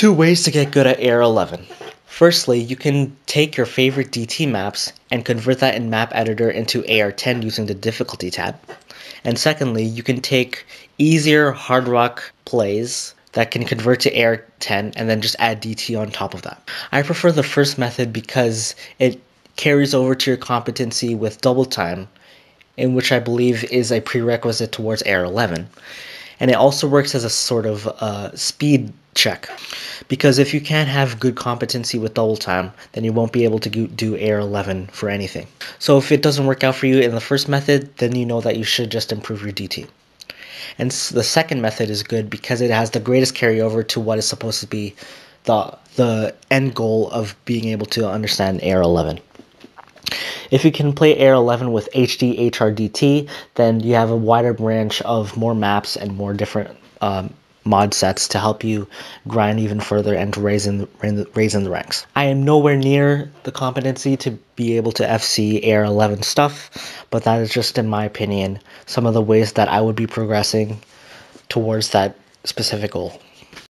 Two ways to get good at AR11. Firstly, you can take your favorite DT maps and convert that in Map Editor into AR10 using the difficulty tab. And secondly, you can take easier hard rock plays that can convert to AR10 and then just add DT on top of that. I prefer the first method because it carries over to your competency with double time, in which I believe is a prerequisite towards AR11 and it also works as a sort of uh, speed check. Because if you can't have good competency with double time then you won't be able to do AR11 for anything. So if it doesn't work out for you in the first method then you know that you should just improve your DT and the second method is good because it has the greatest carryover to what is supposed to be the the end goal of being able to understand AR11. if you can play AR11 with HD HRDT, then you have a wider branch of more maps and more different um, mod sets to help you grind even further and to raise in, the, raise in the ranks. I am nowhere near the competency to be able to FC AR11 stuff, but that is just in my opinion some of the ways that I would be progressing towards that specific goal.